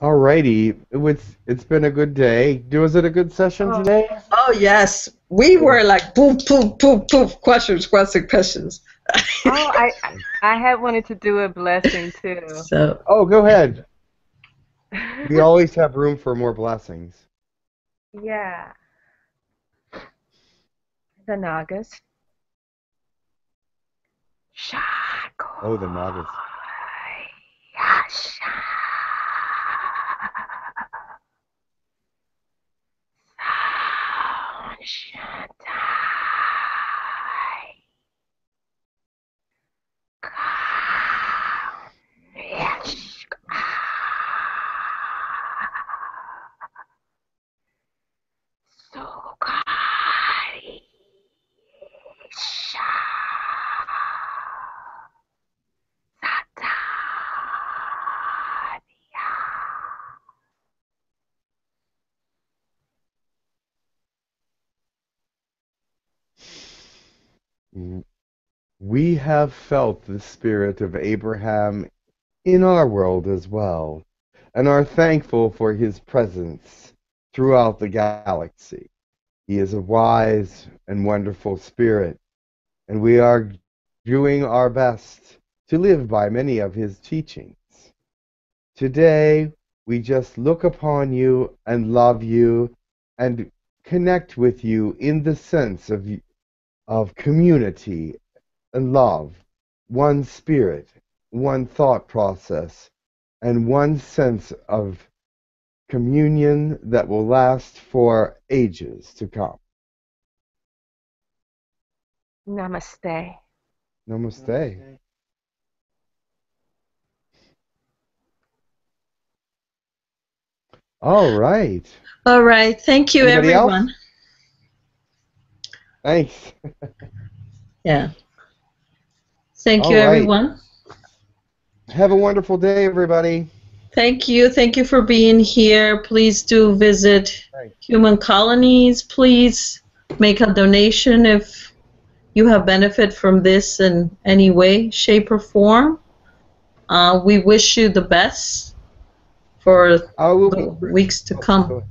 Alrighty, it was, it's been a good day. Was it a good session Oh. today? Oh yes, we were like poof, poof, poof, poof, questions, questions, questions. Oh, I I had wanted to do a blessing too. So Oh, go ahead. We always have room for more blessings. yeah. The Nagas. Shako. Oh, the Nagas. Yasha. Shantai. We have felt the spirit of Abraham in our world as well, and are thankful for his presence throughout the galaxy. He is a wise and wonderful spirit, and we are doing our best to live by many of his teachings. Today, we just look upon you and love you and connect with you in the sense of, of community and love, one spirit, one thought process, and one sense of communion that will last for ages to come. Namaste. Namaste. All right. all right, thank you Anybody else? Thanks. Yeah. Thank All you right. everyone. Have a wonderful day, everybody. Thank you. Thank you for being here. Please do visit. Human Colonies. Please make a donation if you have benefit from this in any way, shape, or form. Uh, we wish you the best for the weeks to Oh, come.